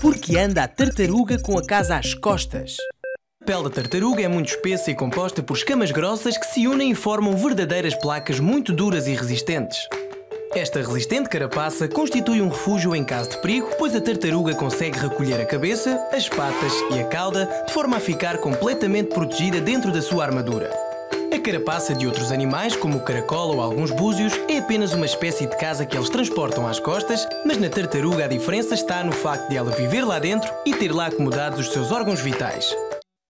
Porque anda a tartaruga com a casa às costas? A pele da tartaruga é muito espessa e composta por escamas grossas que se unem e formam verdadeiras placas muito duras e resistentes. Esta resistente carapaça constitui um refúgio em caso de perigo, pois a tartaruga consegue recolher a cabeça, as patas e a cauda de forma a ficar completamente protegida dentro da sua armadura. A carapaça de outros animais, como o caracol ou alguns búzios, é apenas uma espécie de casa que eles transportam às costas, mas na tartaruga a diferença está no facto de ela viver lá dentro e ter lá acomodados os seus órgãos vitais.